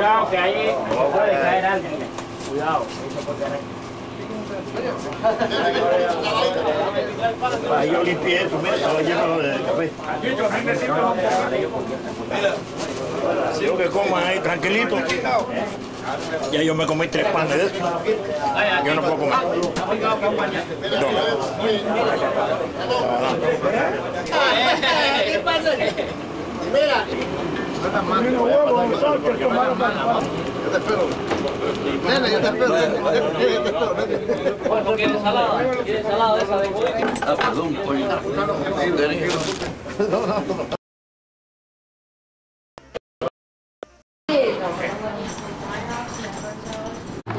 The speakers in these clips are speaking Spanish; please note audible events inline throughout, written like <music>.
Cuidado, que ahí puede caer alguien. Cuidado, eso puede caer. Ahí yo limpié eso, mira, estaba lleno de café. Digo que coman ahí tranquilito. Ya yo me comí tres panes de estos. Yo no puedo comer. ¿Qué pasa? Mira. Yo te espero. Nene, yo te espero. Yo te espero, nene. ¿Quieres ensalada? ¿Quieres ensalada de esa de Ah, perdón, coño.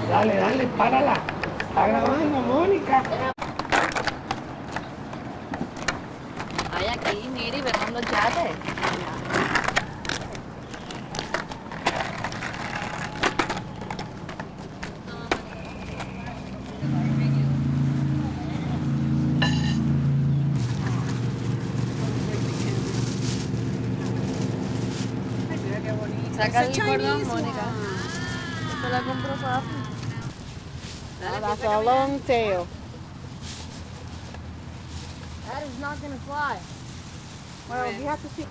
Dale, dale, párala. Está grabando, Mónica. Ay, aquí, mire, vemos los yates. A long tail. That is not gonna fly. Well, we have to see.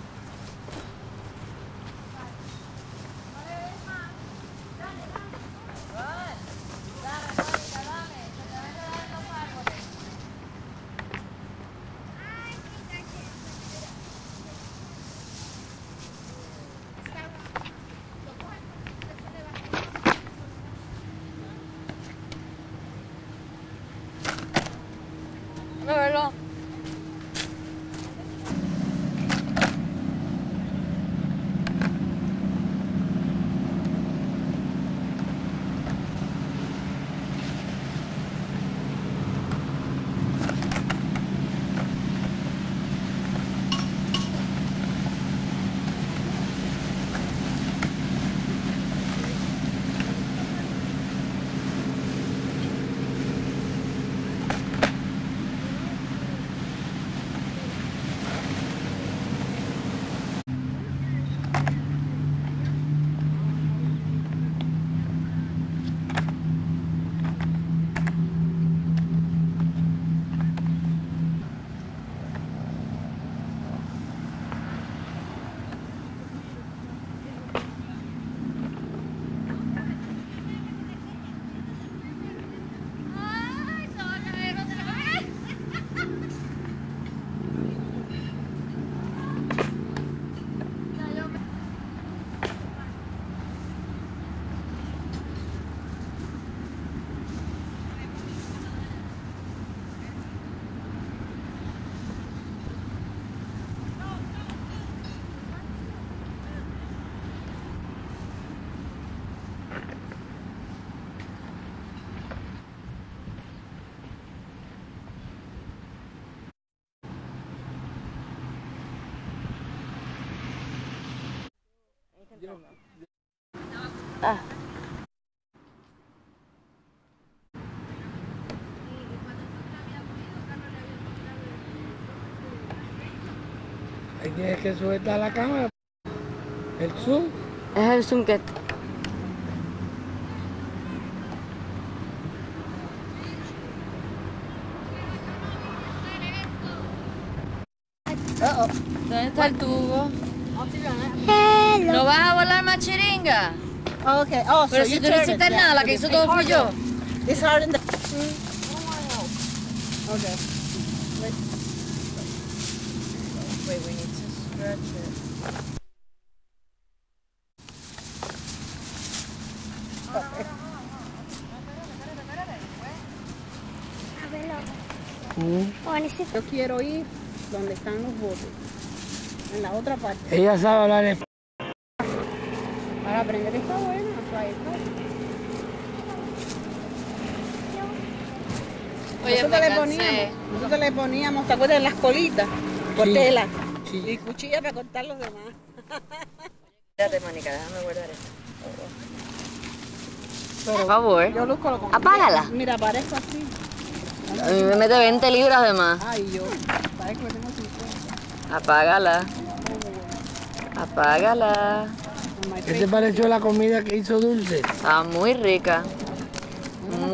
Que sueltar la cámara. El zoom. Es el zoom que... ¿Dónde está el tubo? ¿No vas a volar más chiringa? Okay. Oh, Pero so si tú no hiciste yeah. nada, la que hizo todo fui yo. It's hard in the. Okay. Wait, we need to stretch it. Yo quiero ir donde están los botes. En la otra parte. Ella sabe hablar español. Para aprender está bueno. Está. Oye, nosotros me le poníamos, nosotros le poníamos, ¿te acuerdas? Las colitas por Sí, tela. Y cuchilla para cortar los demás. <laughs> Espérate, Mónica, déjame guardar esto. Por favor. Yo luzco lo como- Apágala. Mira, parezco así. A mí me mete 20 libras de más. Ay, yo. Parezco que tengo 50. Apágala. Apágala. ¿Qué te pareció la comida que hizo Dulce? Está muy rica.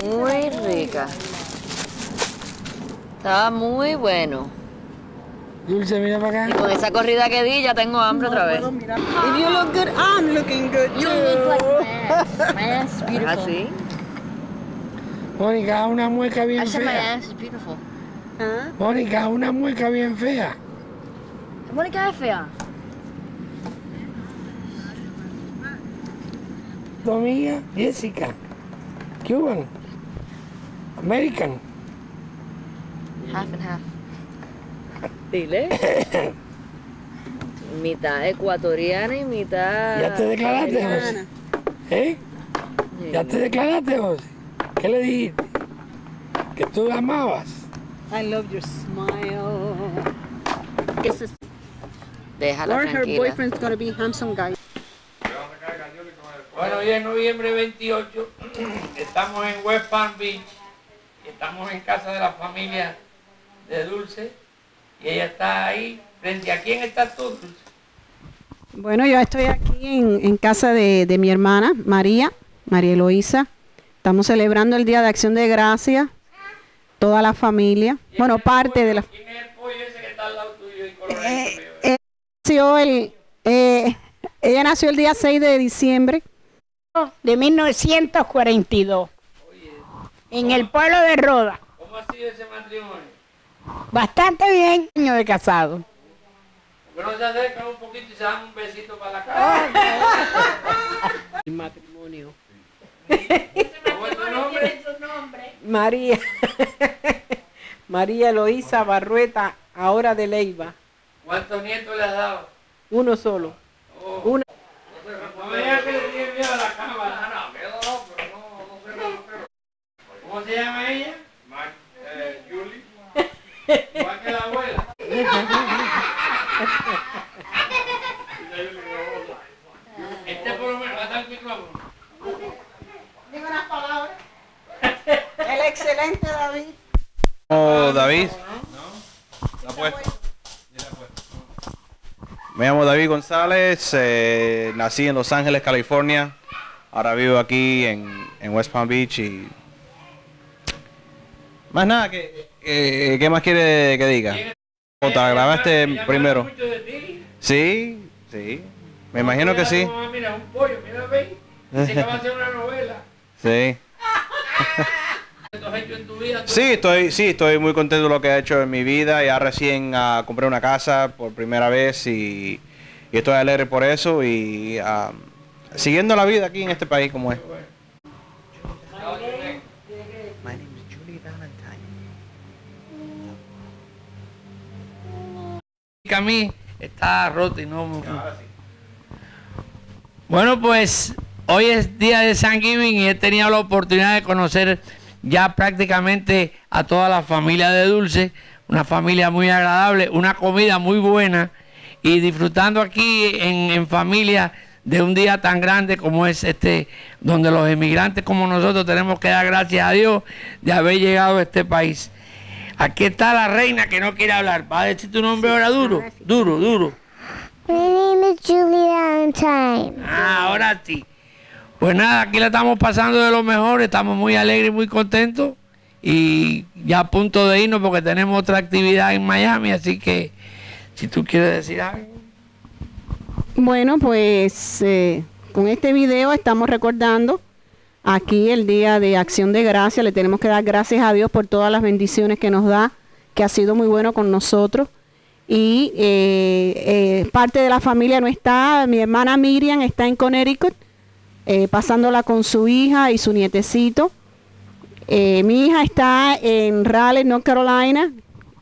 Muy rica. Está muy bueno. Dulce, mira para Y acá. con esa corrida que di ya tengo hambre otra vez. If you look good, I'm looking good You too. look like my ass. My ass is <laughs> beautiful. Ah, ¿Ah, sí? Mónica, una mueca I bien said my fea. ass is beautiful. Huh? Mónica, una mueca bien fea. Mónica es fea. Tu amiga Jessica. Cuban. American. Half and half. Dile. <coughs> mitad ecuatoriana y mitad. ¿Ya te declaraste, José? ¿Eh? ¿Ya te declaraste, José? ¿Qué le dijiste? Que tú la amabas. I love your smile. Eso es- Déjala Or her tranquila. boyfriend's gonna be handsome guy. Bueno, hoy es noviembre 28, estamos en West Palm Beach, estamos en casa de la familia de Dulce, y ella está ahí, frente a quién estás tú. Bueno, yo estoy aquí en, en casa de, de mi hermana, María, María Eloísa. Estamos celebrando el Día de Acción de Gracias, toda la familia. Bueno, parte de la... ¿Quién es el pollo ese que está al lado tuyo y? Eh, eh, nació el, eh, ella nació el día 6 de diciembre. de 1942 en el pueblo de Roda. ¿Cómo ha sido ese matrimonio? Bastante bien, año de casado. ¿Por qué no se acercan un poquito y se dan un besito para la cara? El matrimonio. ¿Cómo es tu nombre? María. María Eloísa Barrueta, ahora de Leiva. ¿Cuántos nietos le has dado? Uno solo. Oh. Una. No me digas que le tiene miedo a la cámara. No, miedo no, pero no, no sé, no, pero- ¿Cómo se llama ella? Mar- eh, Julie. Igual que la abuela. Este por lo menos, el micrófono. Digo unas palabras. El excelente David. llamo David. ¿La puesto? Me llamo David González, eh, nací en Los Ángeles, California. Ahora vivo aquí en, en West Palm Beach y... Más nada, ¿qué, eh, ¿qué más quiere que diga? ¿O te grabaste habla primero? mucho de ti. Sí, sí. Me imagino que sí. Mira, un pollo, mira, ve. Dice que va a hacer una novela. Sí. Esto has hecho en tu vida. tú- Sí, estoy, sí, estoy muy contento de lo que he hecho en mi vida. Ya recién ah, compré una casa por primera vez y, y estoy alegre por eso y ah, siguiendo la vida aquí en este país como es. A mí está roto y no... Bueno, pues hoy es día de Thanksgiving y he tenido la oportunidad de conocer ya prácticamente a toda la familia de Dulce, una familia muy agradable, una comida muy buena y disfrutando aquí en, en familia de un día tan grande como es este, donde los emigrantes como nosotros tenemos que dar gracias a Dios de haber llegado a este país. Aquí está la reina que no quiere hablar. ¿Va a decir tu nombre ahora duro? Duro, duro. My name is Julie Valentine. Ah, ahora sí. Pues nada, aquí la estamos pasando de lo mejor, estamos muy alegres y muy contentos y ya a punto de irnos porque tenemos otra actividad en Miami, así que si tú quieres decir algo. Bueno, pues eh, con este video estamos recordando aquí el Día de Acción de Gracia. Le tenemos que dar gracias a Dios por todas las bendiciones que nos da, que ha sido muy bueno con nosotros. Y eh, eh, parte de la familia no está, mi hermana Miriam está en Connecticut, eh, pasándola con su hija y su nietecito. Mi hija está en Raleigh, North Carolina,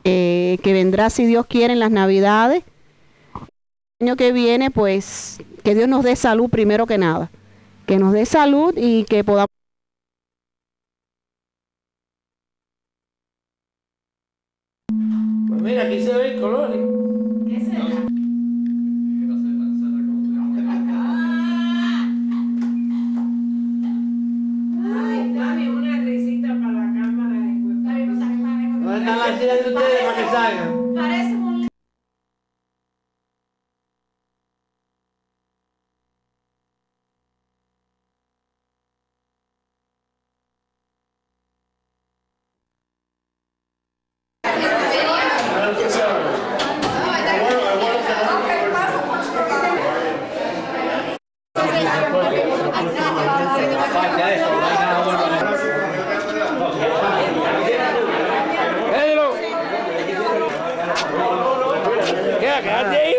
que vendrá si Dios quiere en las Navidades año que viene, pues que Dios nos dé salud primero que nada. Que nos dé salud y que podamos. Pues mira, aquí se ve el color. ¿Dónde están las sillas de ustedes para que salgan? Parece un Pedro. Queda, quédate ahí.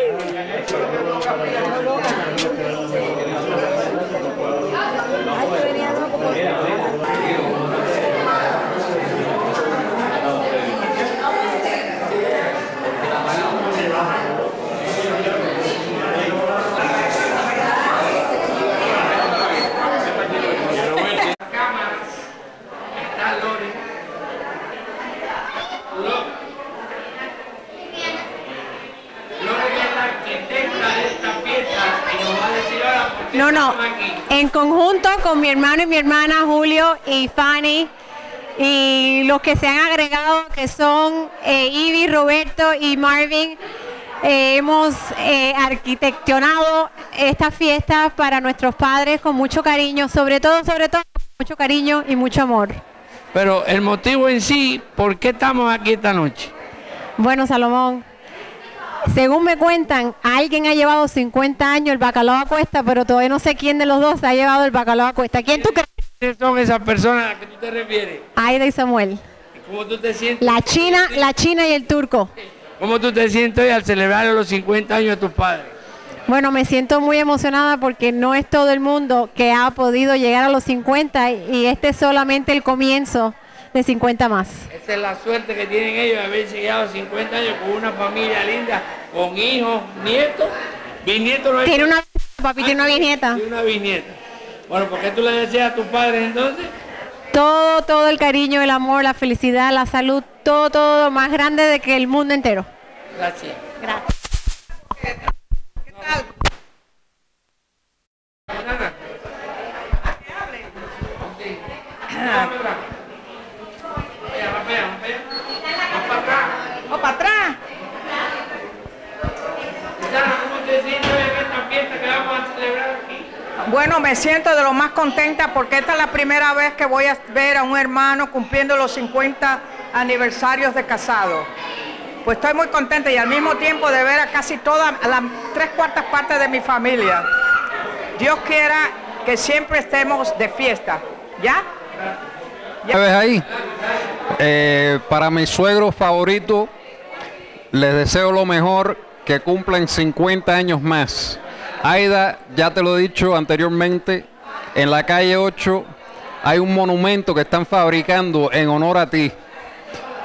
No, no. En conjunto con mi hermano y mi hermana Julio y Fanny y los que se han agregado que son eh, Ivy, Roberto y Marvin, eh, hemos eh, arquitectonado esta fiesta para nuestros padres con mucho cariño, sobre todo, sobre todo, con mucho cariño y mucho amor. Pero el motivo en sí, ¿por qué estamos aquí esta noche? Bueno, Salomón, según me cuentan, alguien ha llevado 50 años el bacalao a cuesta, pero todavía no sé quién de los dos ha llevado el bacalao a cuesta. ¿Quién tú crees? ¿Quiénes son esas personas a las que tú te refieres? Aida y Samuel. ¿Cómo tú te sientes? La china, la china y el turco. ¿Cómo tú te sientes hoy al celebrar los 50 años de tus padres? Bueno, me siento muy emocionada porque no es todo el mundo que ha podido llegar a los 50 y este es solamente el comienzo de 50 más. Esa es la suerte que tienen ellos de haber llegado a 50 años con una familia linda, con hijos, nietos. Bisnietos no hay. Tiene una papi, tiene una bisnieta. Tiene una bisnieta. Bueno, ¿por qué tú le deseas a tus padres entonces? Todo, todo el cariño, el amor, la felicidad, la salud, todo, todo más grande de que el mundo entero. Gracias. Gracias. <clears throat> ¿O para atrás? Bueno, me siento de lo más contenta porque esta es la primera vez que voy a ver a un hermano cumpliendo los 50 aniversarios de casado. Pues estoy muy contenta y al mismo tiempo de ver a casi todas, las tres cuartas partes de mi familia. Dios quiera que siempre estemos de fiesta. ¿Ya? ¿Ya ves ahí? Eh, para mi suegro favorito, les deseo lo mejor, que cumplan 50 años más. Aida, ya te lo he dicho anteriormente, en la calle 8 hay un monumento que están fabricando en honor a ti.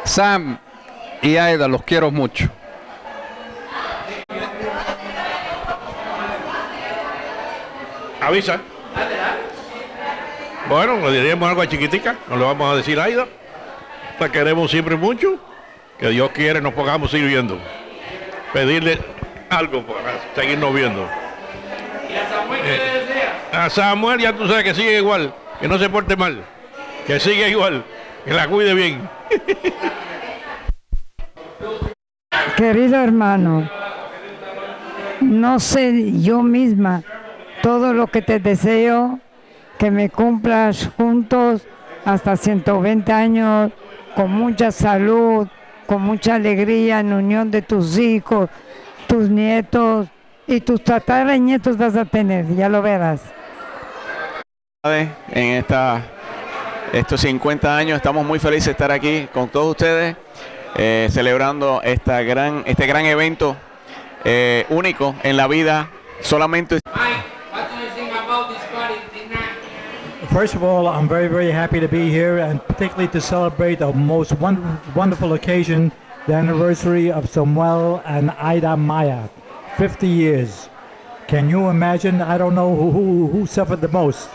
Sam y Aida, los quiero mucho. Avisa. Bueno, le diríamos algo a chiquitica, no le vamos a decir Aida. La queremos siempre mucho. Que Dios quiere nos pongamos sirviendo. Pedirle algo para seguirnos viendo. ¿Y a Samuel qué le deseas? A Samuel ya tú sabes que sigue igual, que no se porte mal, que sigue igual, que la cuide bien. <laughs> Querido hermano, no sé yo misma todo lo que te deseo, que me cumplas juntos hasta 120 años, con mucha salud, con mucha alegría en unión de tus hijos, tus nietos y tus tataranietos vas a tener, ya lo verás. En estos 50 años estamos muy felices de estar aquí con todos ustedes, eh, celebrando esta gran, este gran evento eh, único en la vida. Solamente First of all, I'm very, very happy to be here and particularly to celebrate the most won- wonderful occasion, the anniversary of Samuel and Ida Maya, 50 years. Can you imagine? I don't know who, who, who suffered the most,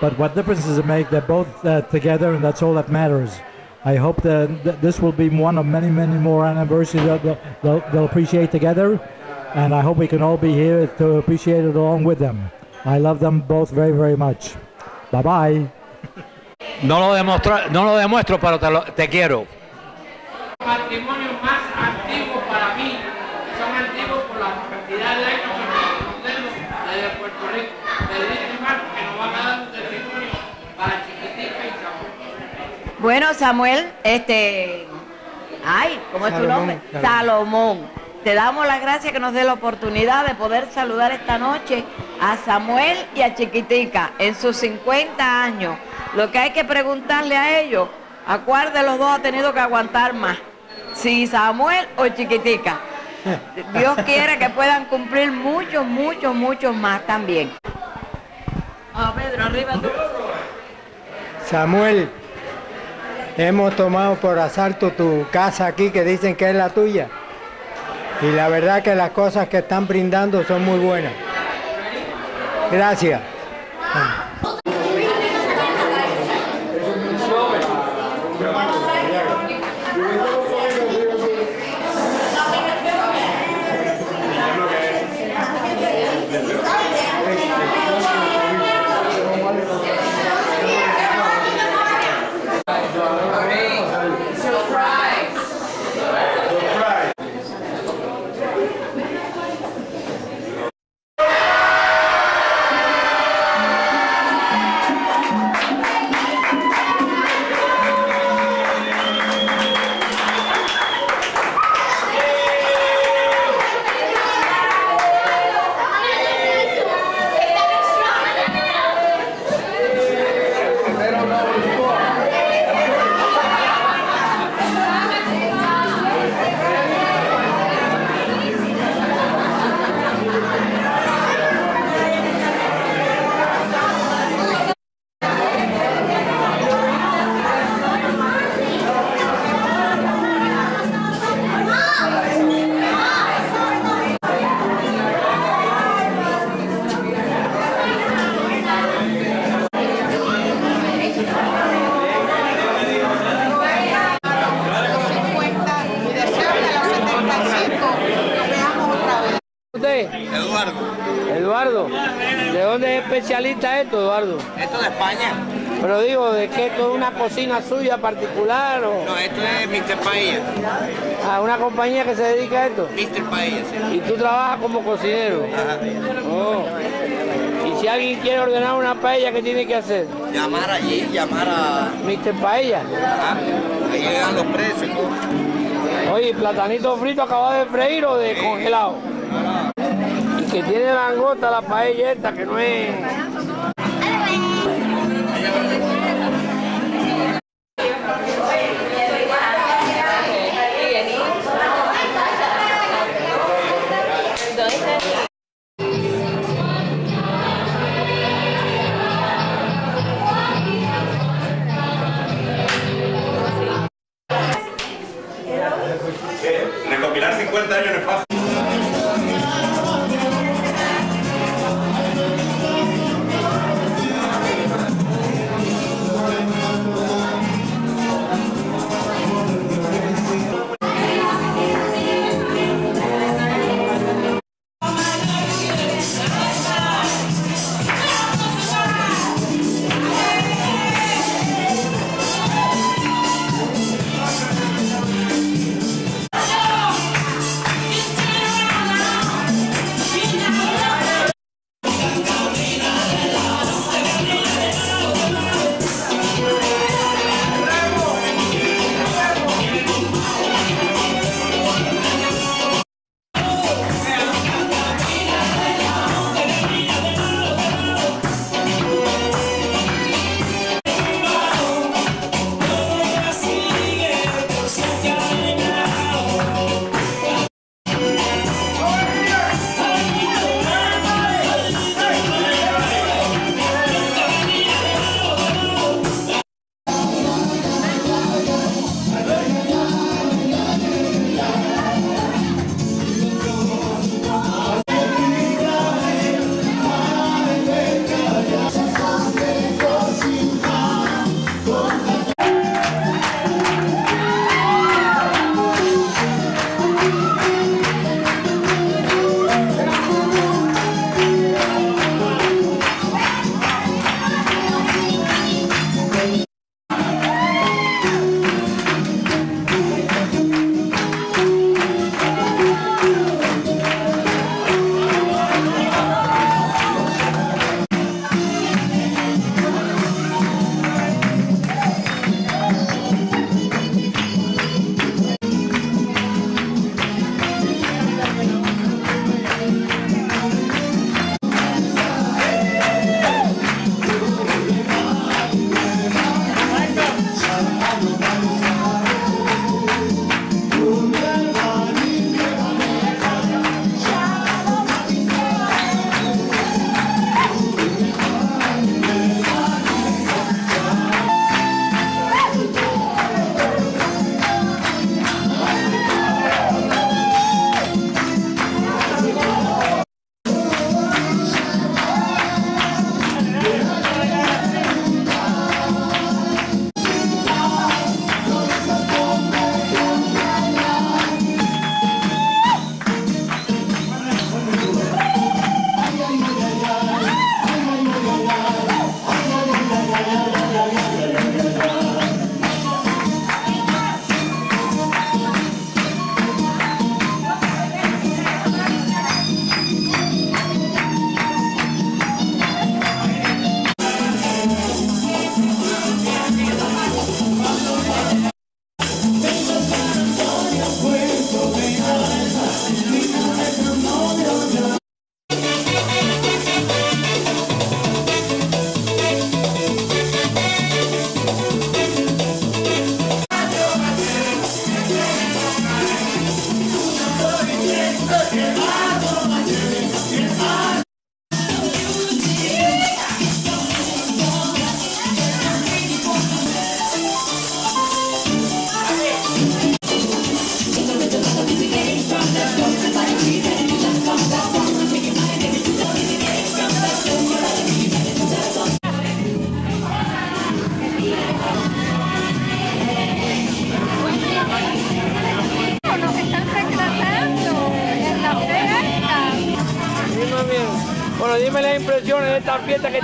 but what difference does it make? They're both uh, together and that's all that matters. I hope that th- this will be one of many, many more anniversaries that they'll, they'll, they'll appreciate together. And I hope we can all be here to appreciate it along with them. I love them both very, very much. Bye bye. No lo, demuestro, no lo demuestro, pero te, lo- te quiero. matrimonios más antiguos para mí. Son antiguos por la cantidad de años que nos conocemos desde Puerto Rico. Desde este marco que nos van a dar un testimonio para Chiquitica y Samuel. Bueno, Samuel, este, ay, ¿cómo es tu Salomón, nombre? Salomón. Salomón. Te damos las gracias que nos dé la oportunidad de poder saludar esta noche a Samuel y a Chiquitica en sus 50 años. Lo que hay que preguntarle a ellos, ¿a cuál de los dos ha tenido que aguantar más? Si Samuel o Chiquitica. <laughs> Dios quiere que puedan cumplir muchos, muchos, muchos más también. Ah, Pedro, arriba tú. Samuel, hemos tomado por asalto tu casa aquí que dicen que es la tuya. Y la verdad que las cosas que están brindando son muy buenas. Gracias. usted? Cocina suya particular o...? No, esto es Mr. Paella. ¿A una compañía que se dedica a esto? Mr. Paella, sí. ¿Y tú trabajas como cocinero? Ajá. Oh. ¿Y si alguien quiere ordenar una paella, qué tiene que hacer? Llamar allí, llamar a... Mr. Paella. Ajá. Ahí llegan los precios. Oye, ¿platanito frito acabado de freír o de congelado? Y que tiene langota la paella esta, que no es...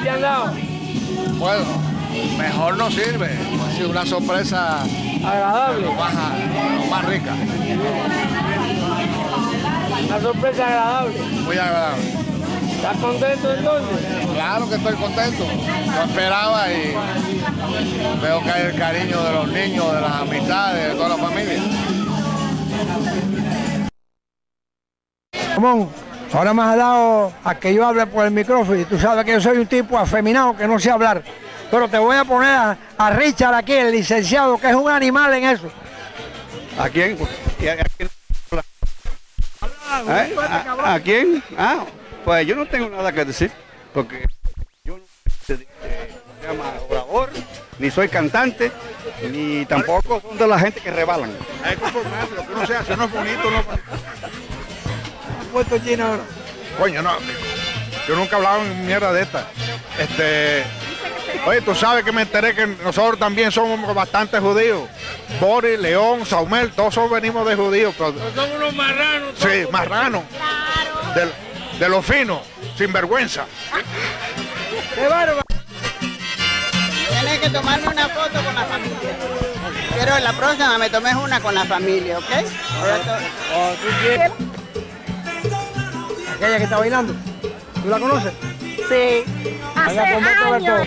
te han dado. Bueno, mejor no sirve. Ha sido una sorpresa Agradable. Lo más, lo más rica. Una sorpresa agradable. Muy agradable. ¿Estás contento entonces? Claro que estoy contento. Yo esperaba y veo que hay el cariño de los niños, de las amistades, de toda la familia. Ramón, ahora me has dado a que yo hable por el micrófono y tú sabes que yo soy un tipo afeminado que no sé hablar. Pero te voy a poner a, a Richard aquí, el licenciado, que es un animal en eso. ¿A quién? ¿Y a- a quién? ¿Eh? ¿A, a quién? Ah, pues yo no tengo nada que decir, porque yo no llama orador, ni soy cantante, ni tampoco son de la gente que rebalan. Hay que conformarse, lo que uno se hace no es bonito, no es bonito. Puesto chino ahora. Coño, no. Yo nunca he hablado en mierda de esta. Este. Oye, tú sabes que me enteré que nosotros también somos bastante judíos. Boris, León, Saumel, todos somos venimos de judíos. Pero, Son unos marranos. sí, marranos. De, de los finos, sin vergüenza. ¡Qué bárbaro! Tienes que tomarme una foto con la familia. Quiero en la próxima me tomes una con la familia, ¿ok? Aquella que está bailando. ¿Tú la conoces? Sí. Hace años.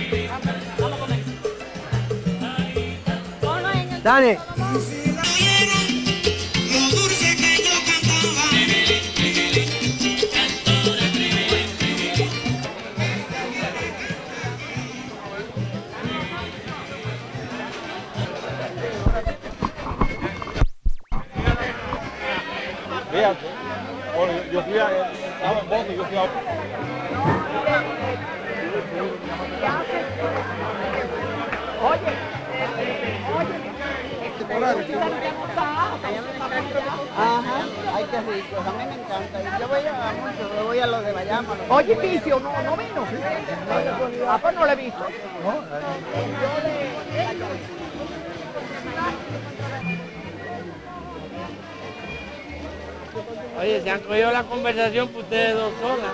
Yo, yo fui a. Yo fui a. Ajá, ay, qué rico, a mí me encanta. Yo voy a mucho, yo voy a los de Bayamo. los Oye, Picio, no, no vino. Ah, pues no lo he visto. Oye, se han cogido la conversación por ustedes dos solas.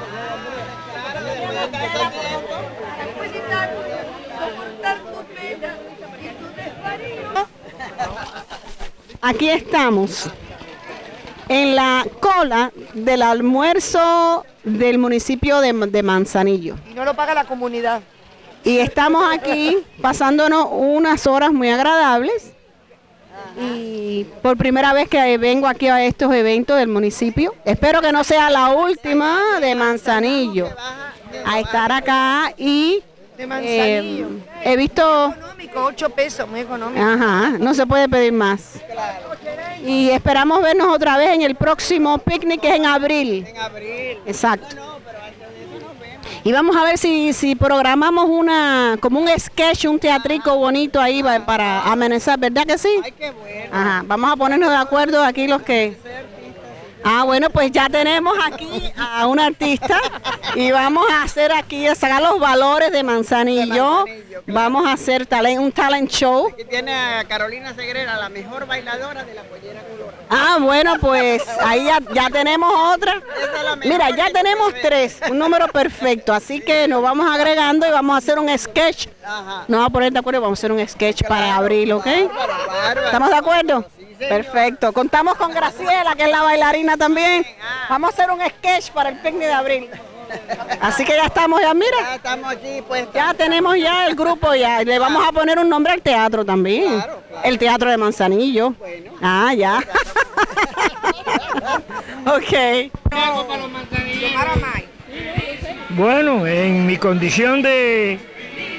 Aquí estamos en la cola del almuerzo del municipio de, de Manzanillo. Y no lo paga la comunidad. Y estamos aquí pasándonos unas horas muy agradables. Y por primera vez que vengo aquí a estos eventos del municipio. Espero que no sea la última de Manzanillo. A estar acá y De Manzanillo. eh, he visto Económico, 8 pesos, muy económico. Ajá, no se puede pedir más. Y esperamos vernos otra vez en el próximo picnic que es en abril. En abril. Exacto. Y vamos a ver si, si programamos una, como un sketch, un teatrico bonito ahí pa- para amenizar, ¿verdad que sí? Ajá, vamos a ponernos de acuerdo aquí los que, Ah, bueno, pues ya tenemos aquí a un artista y vamos a hacer aquí, a sacar los valores de Manzanillo. Vamos a hacer talent, un talent show. Aquí tiene a Carolina Segrera, la mejor bailadora de la pollera colorada. Ah, bueno, pues ahí ya, ya tenemos otra. Mira, ya tenemos tres, un número perfecto. Así que nos vamos agregando y vamos a hacer un sketch. Nos vamos a poner de acuerdo y vamos a hacer un sketch para abril, ¿ok? ¿Estamos de acuerdo? Perfecto. Contamos con Graciela, que es la bailarina también. Vamos a hacer un sketch para el picnic de abril. Así que ya estamos, ya mira. Ya estamos aquí, pues. Ya tenemos ya el grupo ya. Le vamos a poner un nombre al teatro también. El teatro de Manzanillo. Ah, ya. <laughs> ok. Bueno, en mi condición de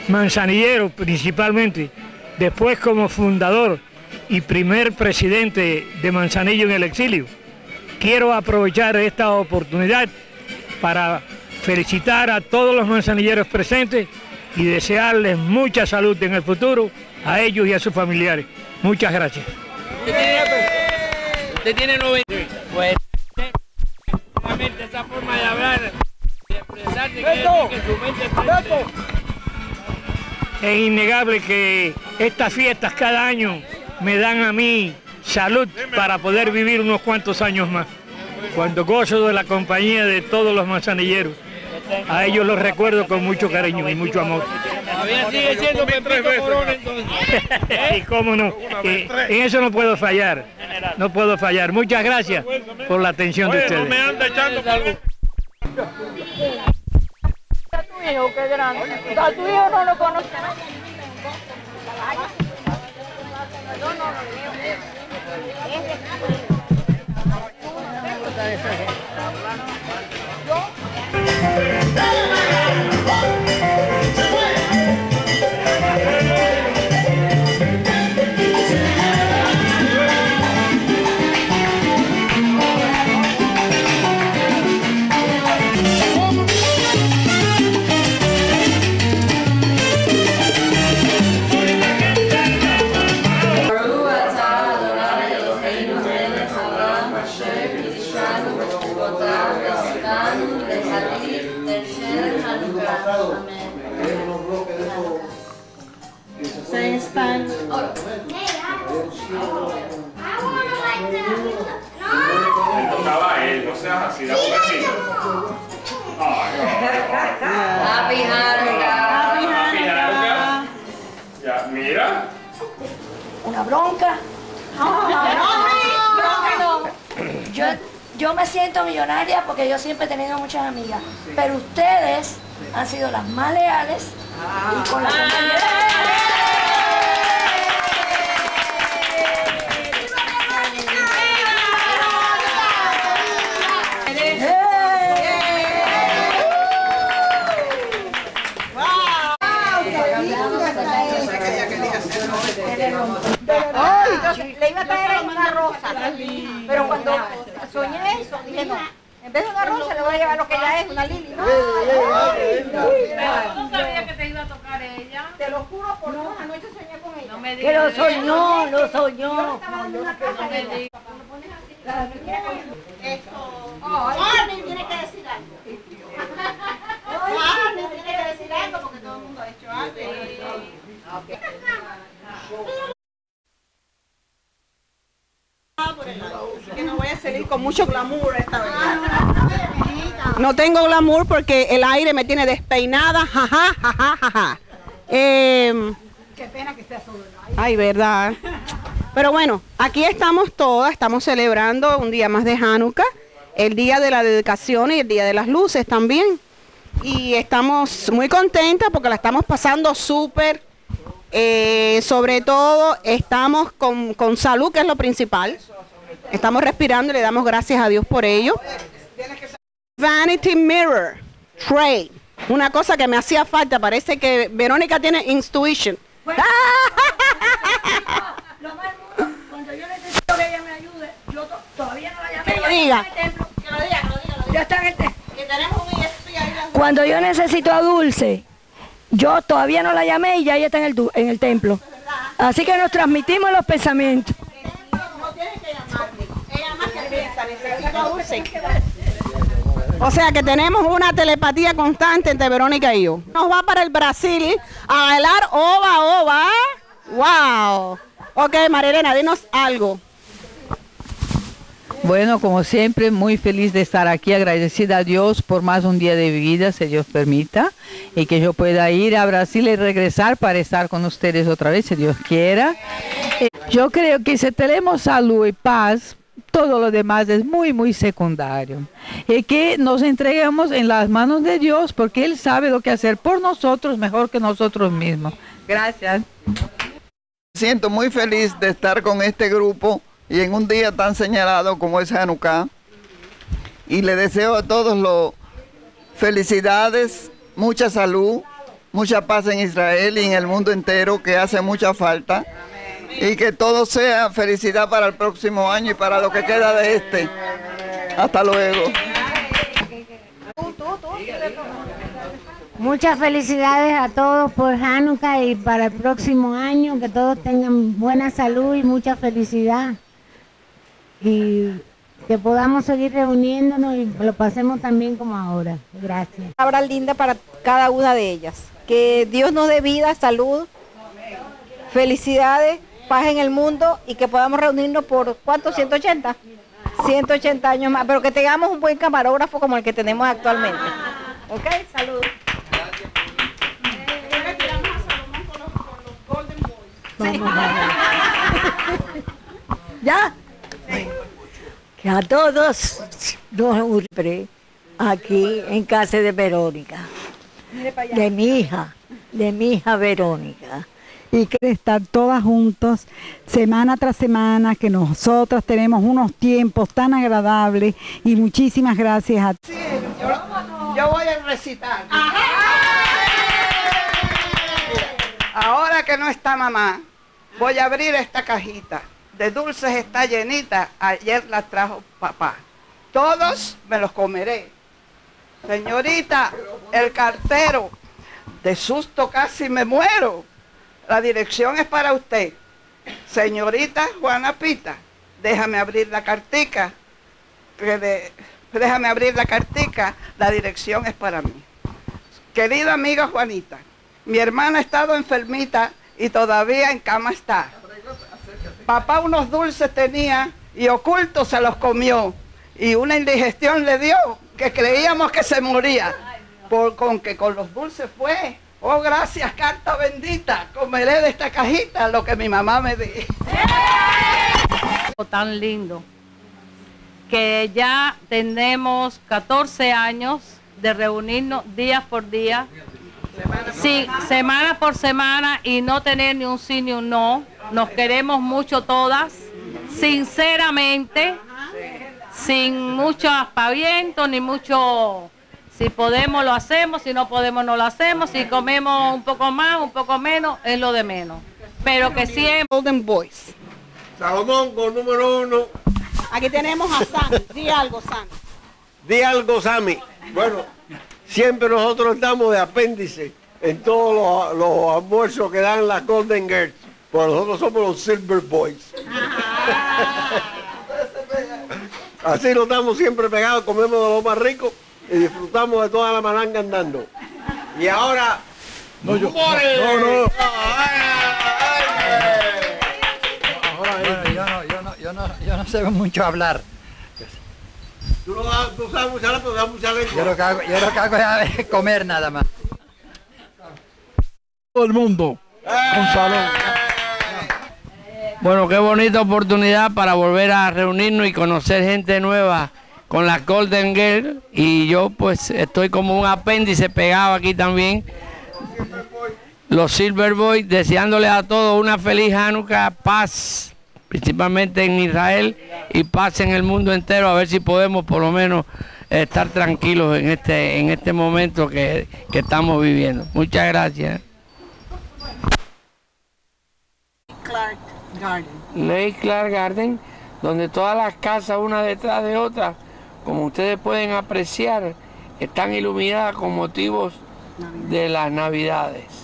manzanillero principalmente, después como fundador y primer presidente de Manzanillo en el exilio, quiero aprovechar esta oportunidad para felicitar a todos los manzanilleros presentes y desearles mucha salud en el futuro a ellos y a sus familiares. Muchas gracias. Usted tiene 90. Pues, esa forma de hablar, de expresarse, que su mente está. Es innegable que estas fiestas cada año me dan a mí salud para poder vivir unos cuantos años más. Cuando gozo de la compañía de todos los manzanilleros, a ellos los recuerdo con mucho cariño y mucho amor. Todavía sigue siendo Pepito Corona entonces. <laughs> y cómo no, eh, en eso no puedo fallar, no puedo fallar. Muchas gracias por la atención de ustedes. tu hijo, qué grande. A tu hijo no lo conoce. Say Una bronca. No, bronca no. Yo, yo me siento millonaria porque yo siempre he tenido muchas amigas, pero ustedes han sido las más leales y con las que iba a traer una rosa, pero cuando soñé eso, dije no. En vez de una rosa le voy a llevar lo que ella es, una lili. No, ¿Cómo sabía que te iba a tocar ella? Te lo juro por Dios, anoche soñé con ella. No me Que lo soñó, lo soñó. Armin tiene que decir algo. Armin tiene que decir algo porque todo el mundo ha hecho algo. Que no voy a salir con mucho glamour esta vez. No tengo glamour porque el aire me tiene despeinada. Jaja, jaja, jaja. Em, Qué pena que esté solo. Ay, verdad. Pero bueno, aquí estamos todas, estamos celebrando un día más de Hanukkah, el día de la dedicación y el día de las luces también. Y estamos muy contentas porque la estamos pasando súper. Eh, sobre todo estamos con, con salud, que es lo principal. Estamos respirando y le damos gracias a Dios por ello. Vanity Mirror Tray. Una cosa que me hacía falta. Parece que Verónica tiene intuition. <laughs> Cuando yo necesito que ella me ayude, yo to- todavía no la llamé. Que lo diga. Que lo diga, que lo diga. Ya está en el te- Que tenemos un ESP ahí. Cuando yo necesito a Dulce, yo todavía no la llamé y ya ella está en el, en el templo. Así que nos transmitimos los pensamientos. O sea que tenemos una telepatía constante entre Verónica y yo. Nos va para el Brasil a bailar ova ova. ¡Wow! Ok, Marilena, dinos algo. Bueno, como siempre, muy feliz de estar aquí, agradecida a Dios por más un día de vida, si Dios permita, y que yo pueda ir a Brasil y regresar para estar con ustedes otra vez, si Dios quiera. Eh, Yo creo que si tenemos salud y paz, todo lo demás es muy, muy secundario. Y que nos entreguemos en las manos de Dios, porque Él sabe lo que hacer por nosotros mejor que nosotros mismos. Gracias. siento muy feliz de estar con este grupo y en un día tan señalado como es Hanukkah. Y le deseo a todos los felicidades, mucha salud, mucha paz en Israel y en el mundo entero que hace mucha falta. Y que todo sea felicidad para el próximo año y para lo que queda de este. Hasta luego. Muchas felicidades a todos por Hanukkah y para el próximo año, que todos tengan buena salud y mucha felicidad. Y que podamos seguir reuniéndonos y lo pasemos también como ahora. Gracias. Palabra linda para cada una de ellas. Que Dios nos dé vida, salud, felicidades, paz en el mundo y que podamos reunirnos por ¿cuántos? 180. 180 años más, pero que tengamos un buen camarógrafo como el que tenemos actualmente. ¿Ok? Salud. ¿Ya? A todos nos urre aquí en casa de Verónica, de mi hija, de mi hija Verónica. y que estar todas juntos semana tras semana, que nosotras tenemos unos tiempos tan agradables y muchísimas gracias a Yo voy a recitar. Ahora que no está mamá, voy a abrir esta cajita. De dulces está llenita. Ayer la trajo papá. Todos me los comeré. Señorita, el cartero, de susto casi me muero. La dirección es para usted. Señorita Juana Pita, déjame abrir la cartica. déjame abrir la cartica. La dirección es para mí. Querida amiga Juanita, mi hermana ha estado enfermita y todavía en cama está. Papá unos dulces tenía y oculto se los comió. Y una indigestión le dio que creíamos que se moría. Por, con que con los dulces fue. Oh, gracias, carta bendita. Comeré de esta cajita lo que mi mamá me dijo. tan lindo que ya tenemos 14 años de reunirnos día por día, sí, semana por semana y no tener ni un sí ni un no. Nos queremos mucho todas, sinceramente, sin mucho aspaviento ni mucho... Si podemos lo hacemos, si no podemos no lo hacemos, si comemos un poco más, un poco menos, es lo de menos. Pero que siempre... Golden Boys. Salomón con número uno. Aquí tenemos a Sam. Di algo, Sam. Di algo, Sammy. Bueno, siempre nosotros estamos de apéndice en todos los, los almuerzos que dan las Golden Girls. Pues nosotros somos los Silver Boys. <laughs> Así nos estamos siempre pegados, comemos de lo más rico y disfrutamos de toda la malanga andando. Y ahora... No, yo- no, no. Bueno, yo no, yo no, yo no, yo no sé mucho hablar. Tú, no tú sabes mucha lengua, das mucha lengua. Yo lo que hago, yo lo que hago es comer nada más. Todo el mundo. Con salud. Bueno, qué bonita oportunidad para volver a reunirnos y conocer gente nueva con la Golden Girl. Y yo pues estoy como un apéndice pegado aquí también. Los Silver Boys, deseándoles a todos una feliz Hanukkah, paz, principalmente en Israel y paz en el mundo entero, a ver si podemos por lo menos estar tranquilos en este, en este momento que, que estamos viviendo. Muchas gracias. Clark Garden. Lake Clark Garden, donde todas las casas una detrás de otra, como ustedes pueden apreciar, están iluminadas con motivos de las navidades.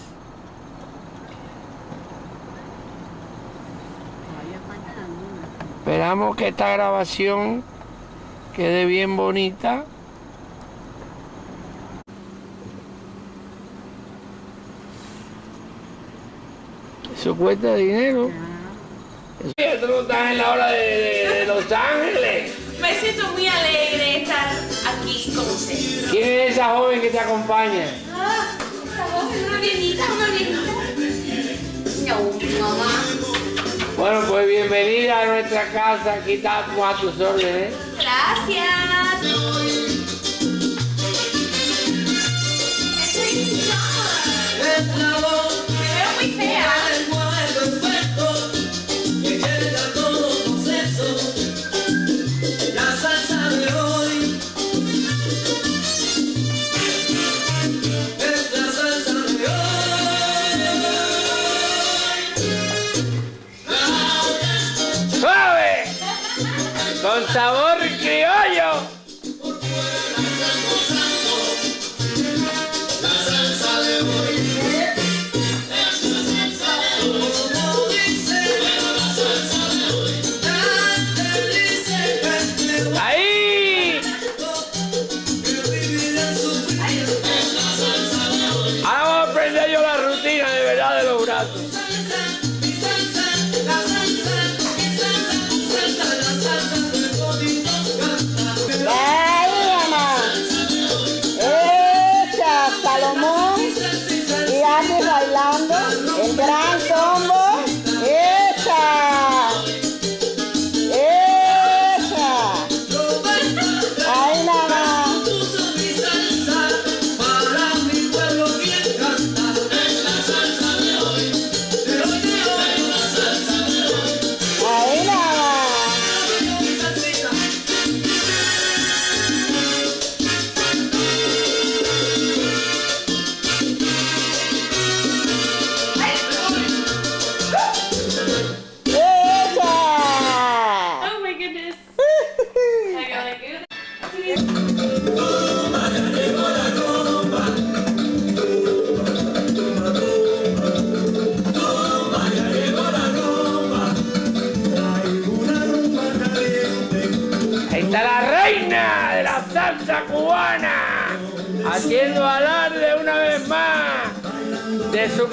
Esperamos que esta grabación quede bien bonita. Eso cuesta dinero. Eso no estás en la hora de, de, Los Ángeles. Me siento muy alegre de estar aquí con ustedes. ¿Quién es esa joven que te acompaña? Bueno, pues bienvenida a nuestra casa, aquí estamos a tus órdenes. Gracias.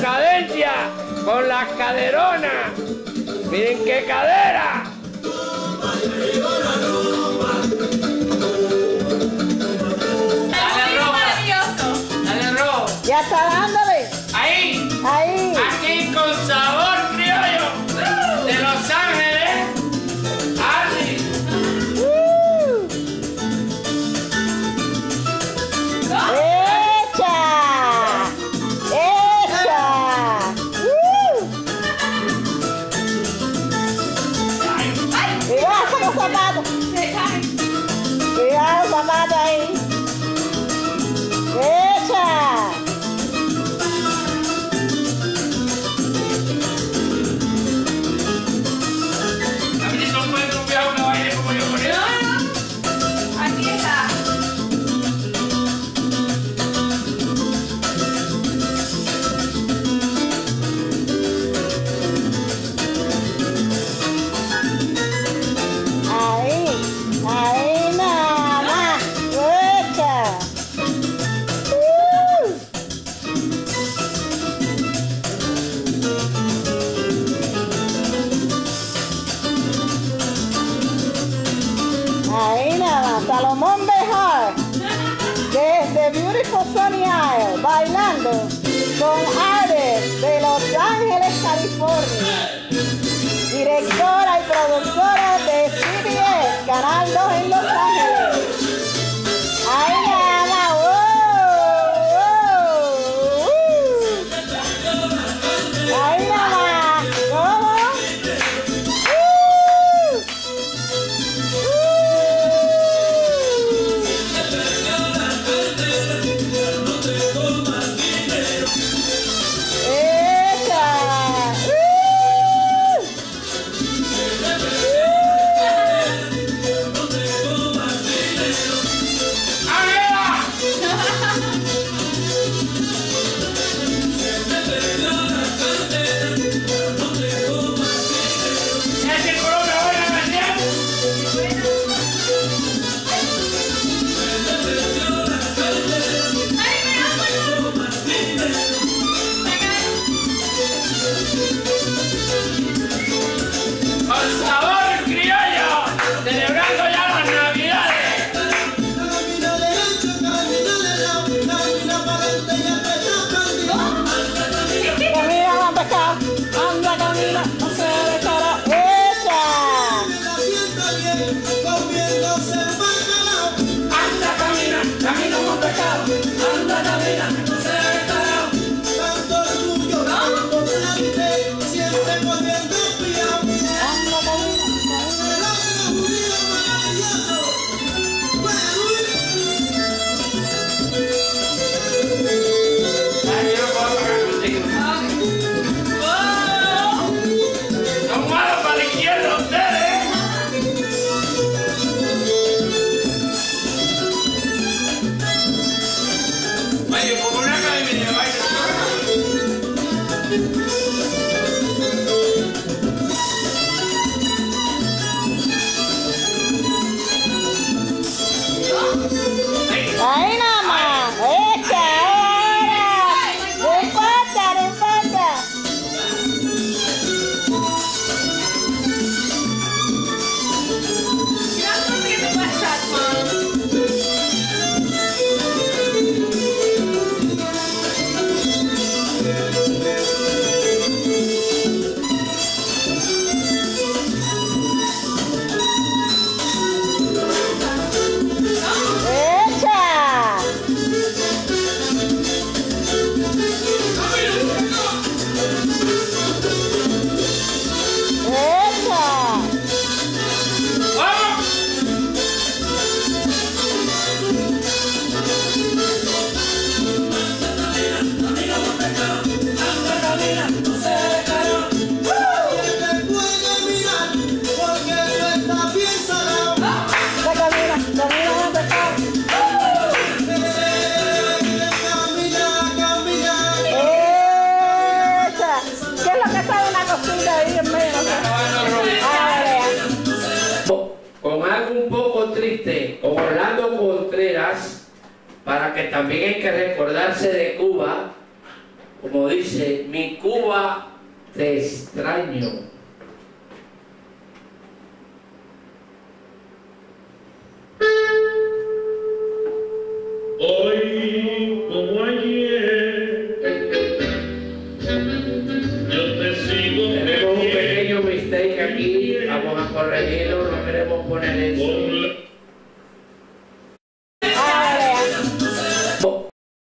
cadencia, con las caderonas. Miren qué cadera. Ahí nada, Salomón Bejar, desde Beautiful Sunny Isle, bailando con Ares de Los Ángeles, California, directora y productora de CBS, Canal 2 en Los